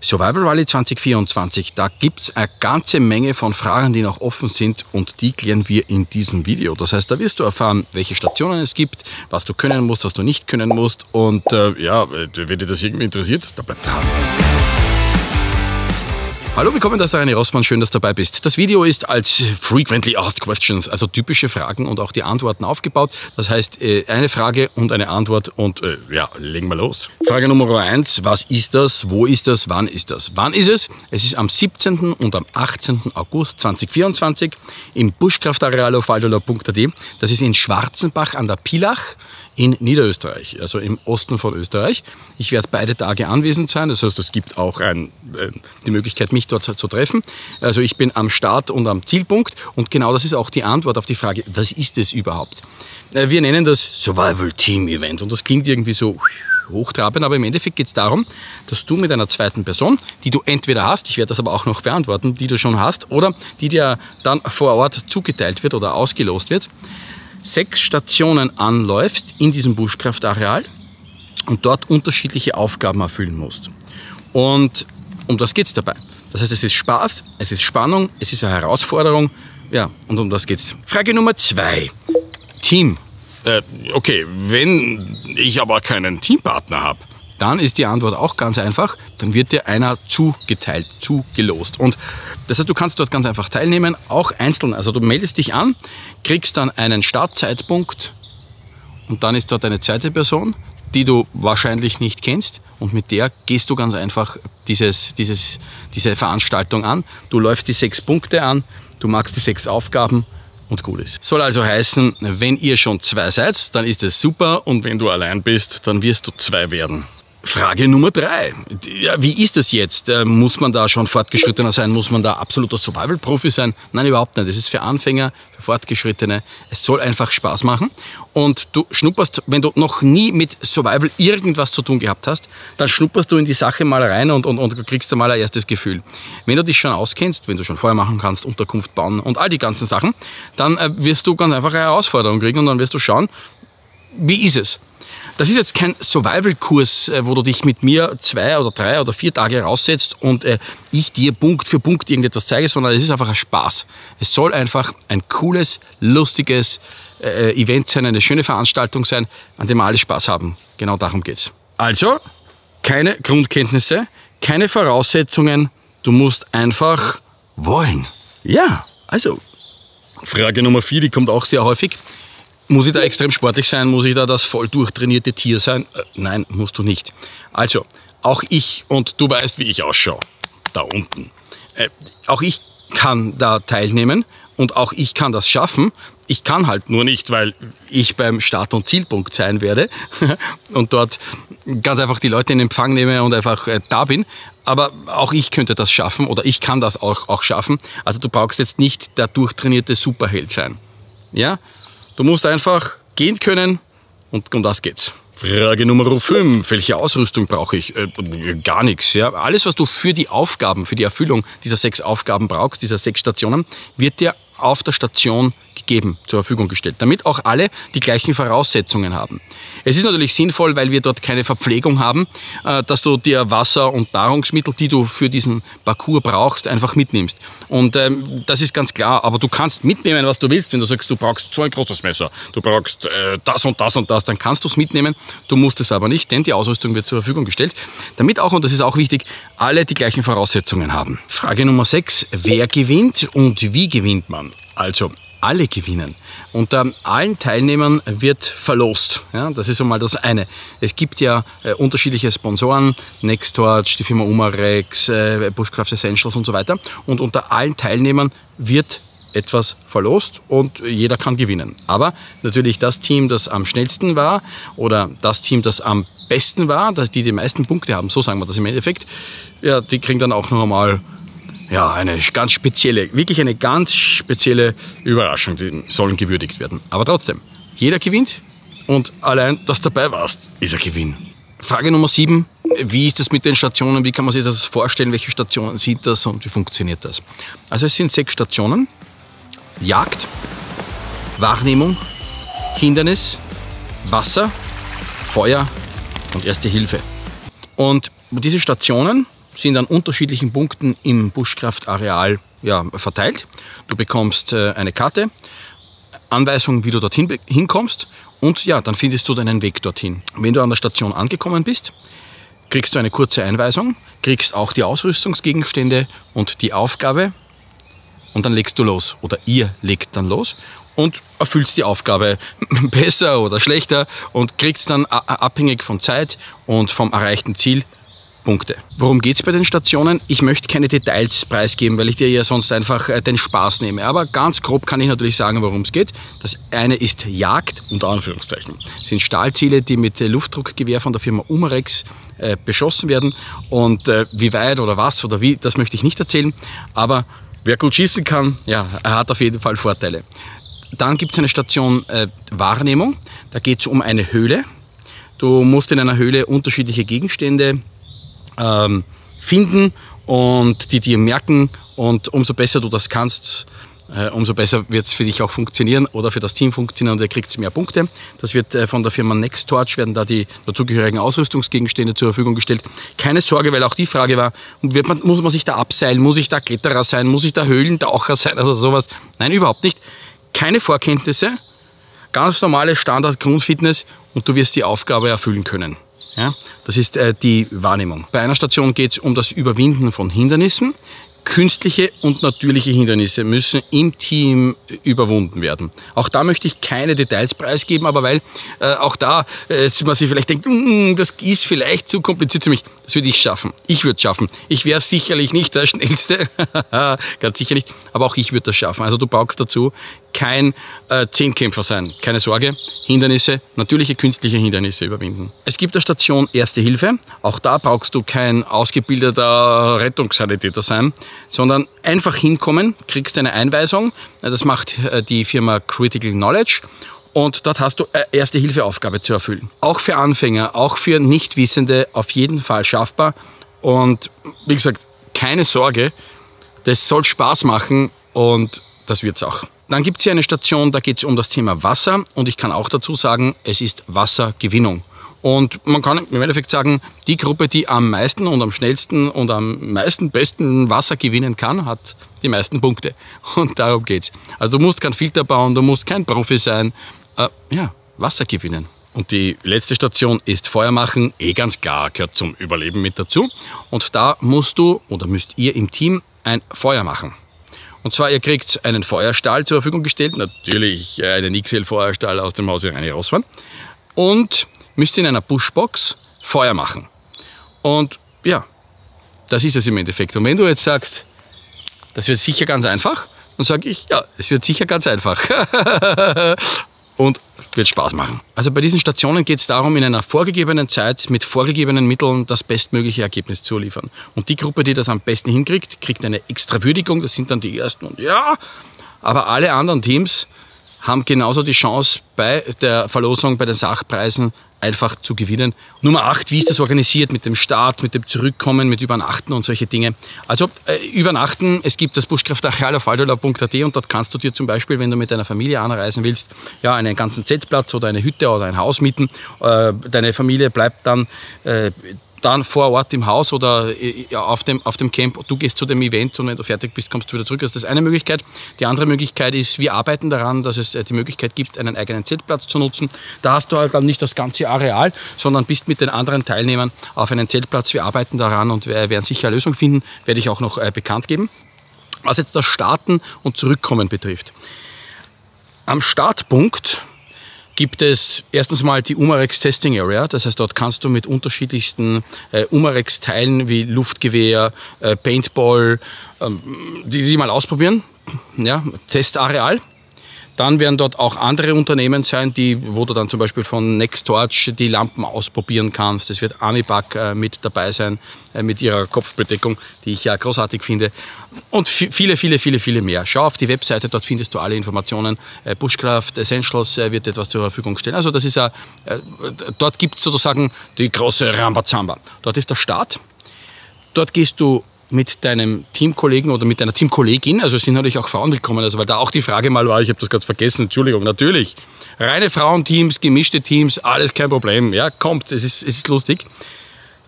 Survival Rally 2024, da gibt es eine ganze Menge von Fragen, die noch offen sind und die klären wir in diesem Video. Das heißt, da wirst du erfahren, welche Stationen es gibt, was du können musst, was du nicht können musst und äh, ja, wenn dir das irgendwie interessiert, dann bleib da. Hallo, willkommen, das ist René Rossmann, schön, dass du dabei bist. Das Video ist als Frequently Asked Questions, also typische Fragen und auch die Antworten aufgebaut. Das heißt, äh, eine Frage und eine Antwort und äh, ja, legen wir los. Frage Nummer eins: was ist das, wo ist das, wann ist das? Wann ist es? Es ist am 17. und am 18. August 2024 im Buschkraftareal auf waldola.at. Das ist in Schwarzenbach an der Pilach in Niederösterreich, also im Osten von Österreich. Ich werde beide Tage anwesend sein, das heißt, es gibt auch ein, äh, die Möglichkeit, mich dort zu treffen. Also ich bin am Start und am Zielpunkt und genau das ist auch die Antwort auf die Frage, was ist es überhaupt? Äh, wir nennen das Survival Team Event und das klingt irgendwie so hochtrabend, aber im Endeffekt geht es darum, dass du mit einer zweiten Person, die du entweder hast, ich werde das aber auch noch beantworten, die du schon hast, oder die dir dann vor Ort zugeteilt wird oder ausgelost wird, sechs Stationen anläufst in diesem Buschkraftareal und dort unterschiedliche Aufgaben erfüllen musst. Und um das geht es dabei. Das heißt, es ist Spaß, es ist Spannung, es ist eine Herausforderung. Ja, und um das geht's. Frage Nummer zwei. Team. Äh, okay, wenn ich aber keinen Teampartner habe, dann ist die Antwort auch ganz einfach. Dann wird dir einer zugeteilt, zugelost. Und das heißt, du kannst dort ganz einfach teilnehmen, auch einzeln. Also du meldest dich an, kriegst dann einen Startzeitpunkt und dann ist dort eine zweite Person, die du wahrscheinlich nicht kennst und mit der gehst du ganz einfach dieses, dieses, diese Veranstaltung an. Du läufst die sechs Punkte an, du machst die sechs Aufgaben und gut ist. Soll also heißen, wenn ihr schon zwei seid, dann ist es super und wenn du allein bist, dann wirst du zwei werden. Frage Nummer drei. Ja, wie ist das jetzt? Äh, muss man da schon fortgeschrittener sein? Muss man da absoluter Survival-Profi sein? Nein, überhaupt nicht. Das ist für Anfänger, für Fortgeschrittene. Es soll einfach Spaß machen. Und du schnupperst, wenn du noch nie mit Survival irgendwas zu tun gehabt hast, dann schnupperst du in die Sache mal rein und, und, und kriegst mal ein erstes Gefühl. Wenn du dich schon auskennst, wenn du schon Feuer machen kannst, Unterkunft bauen und all die ganzen Sachen, dann äh, wirst du ganz einfach eine Herausforderung kriegen und dann wirst du schauen, wie ist es? Das ist jetzt kein Survival-Kurs, äh, wo du dich mit mir zwei oder drei oder vier Tage raussetzt und äh, ich dir Punkt für Punkt irgendetwas zeige, sondern es ist einfach ein Spaß. Es soll einfach ein cooles, lustiges äh, Event sein, eine schöne Veranstaltung sein, an dem alle Spaß haben. Genau darum geht's. Also, keine Grundkenntnisse, keine Voraussetzungen, du musst einfach wollen. Ja, also, Frage Nummer vier, die kommt auch sehr häufig. Muss ich da extrem sportlich sein? Muss ich da das voll durchtrainierte Tier sein? Äh, nein, musst du nicht. Also, auch ich, und du weißt, wie ich ausschaue, da unten. Äh, auch ich kann da teilnehmen und auch ich kann das schaffen. Ich kann halt nur nicht, weil ich beim Start- und Zielpunkt sein werde und dort ganz einfach die Leute in Empfang nehme und einfach äh, da bin. Aber auch ich könnte das schaffen oder ich kann das auch, auch schaffen. Also du brauchst jetzt nicht der durchtrainierte Superheld sein. Ja? Du musst einfach gehen können und um das geht's. Frage Nummer 5. Welche Ausrüstung brauche ich? Äh, gar nichts. Ja. Alles, was du für die Aufgaben, für die Erfüllung dieser sechs Aufgaben brauchst, dieser sechs Stationen, wird dir auf der Station gegeben, zur Verfügung gestellt, damit auch alle die gleichen Voraussetzungen haben. Es ist natürlich sinnvoll, weil wir dort keine Verpflegung haben, äh, dass du dir Wasser und Nahrungsmittel, die du für diesen Parcours brauchst, einfach mitnimmst. Und ähm, das ist ganz klar, aber du kannst mitnehmen, was du willst. Wenn du sagst, du brauchst so ein großes Messer, du brauchst äh, das und das und das, dann kannst du es mitnehmen. Du musst es aber nicht, denn die Ausrüstung wird zur Verfügung gestellt, damit auch, und das ist auch wichtig, alle die gleichen Voraussetzungen haben. Frage Nummer 6. Wer gewinnt und wie gewinnt man? Also, alle gewinnen. Unter allen Teilnehmern wird verlost. Ja, das ist einmal das eine. Es gibt ja äh, unterschiedliche Sponsoren, Nexttorch, die Firma Umarex, äh, Bushcraft Essentials und so weiter. Und unter allen Teilnehmern wird etwas verlost und jeder kann gewinnen. Aber natürlich das Team, das am schnellsten war oder das Team, das am besten war, dass die die meisten Punkte haben, so sagen wir das im Endeffekt, ja, die kriegen dann auch noch einmal ja, eine ganz spezielle, wirklich eine ganz spezielle Überraschung. Die sollen gewürdigt werden. Aber trotzdem, jeder gewinnt und allein, dass dabei warst, ist ein Gewinn. Frage Nummer sieben. Wie ist das mit den Stationen? Wie kann man sich das vorstellen? Welche Stationen sind das und wie funktioniert das? Also es sind sechs Stationen. Jagd, Wahrnehmung, Hindernis, Wasser, Feuer und Erste Hilfe. Und diese Stationen sind an unterschiedlichen Punkten im Buschkraftareal ja, verteilt. Du bekommst äh, eine Karte, Anweisung, wie du dorthin hinkommst und ja, dann findest du deinen Weg dorthin. Wenn du an der Station angekommen bist, kriegst du eine kurze Einweisung, kriegst auch die Ausrüstungsgegenstände und die Aufgabe und dann legst du los oder ihr legt dann los und erfüllst die Aufgabe besser oder schlechter und kriegst dann abhängig von Zeit und vom erreichten Ziel Punkte. Worum geht es bei den Stationen? Ich möchte keine Details preisgeben, weil ich dir ja sonst einfach äh, den Spaß nehme. Aber ganz grob kann ich natürlich sagen, worum es geht. Das eine ist Jagd, unter Anführungszeichen. Das sind Stahlziele, die mit Luftdruckgewehr von der Firma Umarex äh, beschossen werden. Und äh, wie weit oder was oder wie, das möchte ich nicht erzählen. Aber wer gut schießen kann, ja, er hat auf jeden Fall Vorteile. Dann gibt es eine Station äh, Wahrnehmung. Da geht es um eine Höhle. Du musst in einer Höhle unterschiedliche Gegenstände ähm, finden und die dir merken. Und umso besser du das kannst, äh, umso besser wird es für dich auch funktionieren oder für das Team funktionieren und ihr kriegt mehr Punkte. Das wird äh, von der Firma Nexttorch, werden da die dazugehörigen Ausrüstungsgegenstände zur Verfügung gestellt. Keine Sorge, weil auch die Frage war, man, muss man sich da abseilen, muss ich da Kletterer sein, muss ich da Höhlentaucher sein, also sowas. Nein, überhaupt nicht. Keine Vorkenntnisse, ganz normale Standard-Grundfitness und du wirst die Aufgabe erfüllen können. Ja, das ist äh, die Wahrnehmung. Bei einer Station geht es um das Überwinden von Hindernissen. Künstliche und natürliche Hindernisse müssen im Team überwunden werden. Auch da möchte ich keine Details preisgeben, aber weil äh, auch da äh, man sich vielleicht denkt, mm, das ist vielleicht zu kompliziert für mich. Das würde ich schaffen. Ich würde es schaffen. Ich wäre sicherlich nicht der Schnellste, ganz sicher nicht, aber auch ich würde das schaffen. Also du brauchst dazu kein äh, Zehnkämpfer sein. Keine Sorge, Hindernisse, natürliche künstliche Hindernisse überwinden. Es gibt eine Station Erste Hilfe. Auch da brauchst du kein ausgebildeter Rettungssanitäter sein, sondern einfach hinkommen, kriegst eine Einweisung. Das macht äh, die Firma Critical Knowledge und dort hast du eine erste Hilfeaufgabe zu erfüllen. Auch für Anfänger, auch für Nichtwissende auf jeden Fall schaffbar. Und wie gesagt, keine Sorge, das soll Spaß machen und das wird es auch. Dann gibt es hier eine Station, da geht es um das Thema Wasser und ich kann auch dazu sagen, es ist Wassergewinnung. Und man kann im Endeffekt sagen, die Gruppe, die am meisten und am schnellsten und am meisten besten Wasser gewinnen kann, hat die meisten Punkte. Und darum geht's. Also du musst kein Filter bauen, du musst kein Profi sein, äh, ja, Wasser gewinnen. Und die letzte Station ist Feuer machen, eh ganz klar, gehört zum Überleben mit dazu. Und da musst du oder müsst ihr im Team ein Feuer machen. Und zwar, ihr kriegt einen Feuerstahl zur Verfügung gestellt, natürlich einen XL-Feuerstahl aus dem Hause Reine Rossmann. Und müsst in einer Buschbox Feuer machen. Und ja, das ist es im Endeffekt. Und wenn du jetzt sagst, das wird sicher ganz einfach, dann sage ich, ja, es wird sicher ganz einfach. und wird Spaß machen. Also bei diesen Stationen geht es darum, in einer vorgegebenen Zeit mit vorgegebenen Mitteln das bestmögliche Ergebnis zu liefern. Und die Gruppe, die das am besten hinkriegt, kriegt eine extra Würdigung. Das sind dann die ersten und ja, aber alle anderen Teams haben genauso die Chance bei der Verlosung, bei den Sachpreisen einfach zu gewinnen. Nummer 8, wie ist das organisiert mit dem Start, mit dem Zurückkommen, mit Übernachten und solche Dinge. Also äh, Übernachten, es gibt das Buschkraftareal auf waldola.at und dort kannst du dir zum Beispiel, wenn du mit deiner Familie anreisen willst, ja, einen ganzen Zeltplatz oder eine Hütte oder ein Haus mieten. Äh, deine Familie bleibt dann äh, dann vor Ort im Haus oder äh, auf dem, auf dem Camp, du gehst zu dem Event und wenn du fertig bist, kommst du wieder zurück. Das ist eine Möglichkeit. Die andere Möglichkeit ist, wir arbeiten daran, dass es äh, die Möglichkeit gibt, einen eigenen Zeltplatz zu nutzen. Da hast du halt dann nicht das ganze Areal, sondern bist mit den anderen Teilnehmern auf einen Zeltplatz. Wir arbeiten daran und werden sicher eine Lösung finden, werde ich auch noch äh, bekannt geben. Was jetzt das Starten und Zurückkommen betrifft. Am Startpunkt gibt es erstens mal die Umarex Testing Area. Das heißt, dort kannst du mit unterschiedlichsten äh, Umarex-Teilen wie Luftgewehr, äh, Paintball, ähm, die, die mal ausprobieren. Ja, Testareal. Dann werden dort auch andere Unternehmen sein, die, wo du dann zum Beispiel von Nextorch die Lampen ausprobieren kannst. Es wird Amibac äh, mit dabei sein, äh, mit ihrer Kopfbedeckung, die ich ja großartig finde. Und viele, viele, viele, viele mehr. Schau auf die Webseite, dort findest du alle Informationen. Äh, Bushcraft Essentials äh, wird etwas zur Verfügung stellen. Also das ist ja, äh, dort gibt es sozusagen die große Rambazamba. Dort ist der Start. Dort gehst du mit deinem Teamkollegen oder mit deiner Teamkollegin, also sind natürlich auch Frauen willkommen, also weil da auch die Frage mal war, ich habe das ganz vergessen, Entschuldigung, natürlich. Reine Frauenteams, gemischte Teams, alles kein Problem, ja, kommt, es ist, es ist lustig.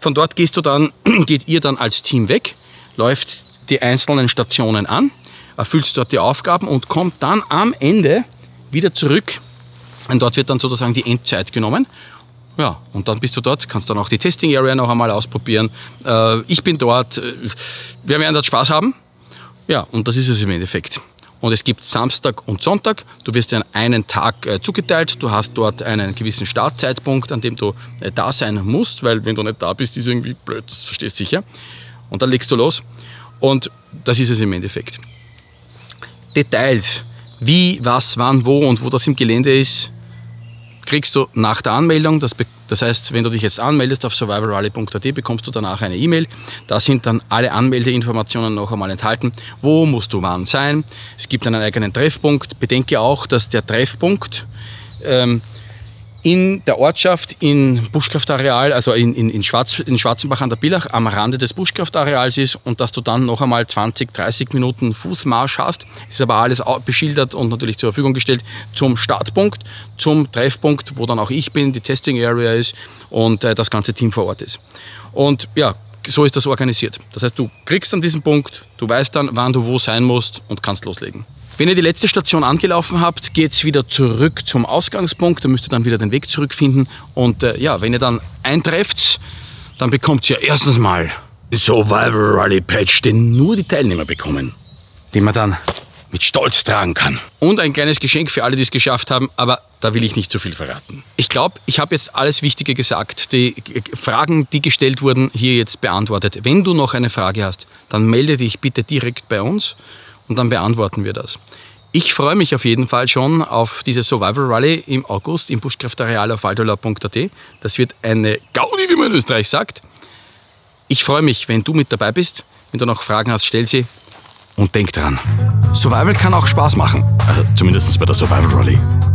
Von dort gehst du dann, geht ihr dann als Team weg, läuft die einzelnen Stationen an, erfüllst dort die Aufgaben und kommt dann am Ende wieder zurück. Und dort wird dann sozusagen die Endzeit genommen. Ja, und dann bist du dort, kannst dann auch die Testing Area noch einmal ausprobieren. Äh, ich bin dort, wir werden dort Spaß haben. Ja, und das ist es im Endeffekt. Und es gibt Samstag und Sonntag. Du wirst dir an einen Tag äh, zugeteilt. Du hast dort einen gewissen Startzeitpunkt, an dem du äh, da sein musst, weil wenn du nicht da bist, ist irgendwie blöd, das verstehst du sicher. Und dann legst du los. Und das ist es im Endeffekt. Details, wie, was, wann, wo und wo das im Gelände ist, kriegst du nach der Anmeldung. Das, das, heißt, wenn du dich jetzt anmeldest auf survivalrally.at, bekommst du danach eine E-Mail. Da sind dann alle Anmeldeinformationen noch einmal enthalten. Wo musst du wann sein? Es gibt einen eigenen Treffpunkt. Bedenke auch, dass der Treffpunkt ähm, in der Ortschaft in Buschkraftareal, also in, in, in, Schwarz, in Schwarzenbach an der Billach am Rande des Buschkraftareals ist und dass du dann noch einmal 20, 30 Minuten Fußmarsch hast. Ist aber alles beschildert und natürlich zur Verfügung gestellt zum Startpunkt, zum Treffpunkt, wo dann auch ich bin, die Testing Area ist und äh, das ganze Team vor Ort ist. Und ja, so ist das organisiert. Das heißt, du kriegst an diesem Punkt, du weißt dann, wann du wo sein musst und kannst loslegen. Wenn ihr die letzte Station angelaufen habt, geht es wieder zurück zum Ausgangspunkt. Da müsst ihr dann wieder den Weg zurückfinden. Und äh, ja, wenn ihr dann eintrefft, dann bekommt ihr erstens mal Survival Rally Patch, den nur die Teilnehmer bekommen, den man dann mit Stolz tragen kann. Und ein kleines Geschenk für alle, die es geschafft haben, aber da will ich nicht zu viel verraten. Ich glaube, ich habe jetzt alles Wichtige gesagt. Die Fragen, die gestellt wurden, hier jetzt beantwortet. Wenn du noch eine Frage hast, dann melde dich bitte direkt bei uns und dann beantworten wir das. Ich freue mich auf jeden Fall schon auf diese Survival Rally im August im Buschkraftareal auf waldola.at. Das wird eine Gaudi, wie man in Österreich sagt. Ich freue mich, wenn du mit dabei bist. Wenn du noch Fragen hast, stell sie. Und denk dran, Survival kann auch Spaß machen. Also zumindest bei der Survival Rally.